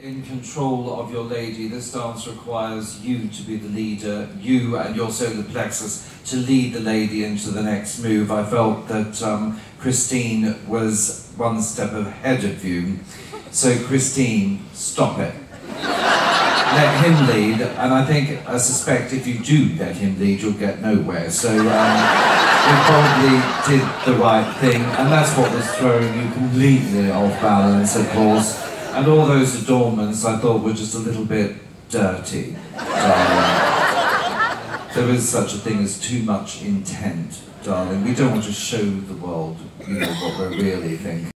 In control of your lady, this dance requires you to be the leader, you and your solar plexus to lead the lady into the next move. I felt that um, Christine was one step ahead of you. So, Christine, stop it. let him lead, and I think, I suspect if you do let him lead, you'll get nowhere. So, um, you probably did the right thing, and that's what was throwing you completely off balance, of course. And all those adornments I thought were just a little bit dirty, darling. There is such a thing as too much intent, darling. We don't want to show the world, you know, what we're really thinking.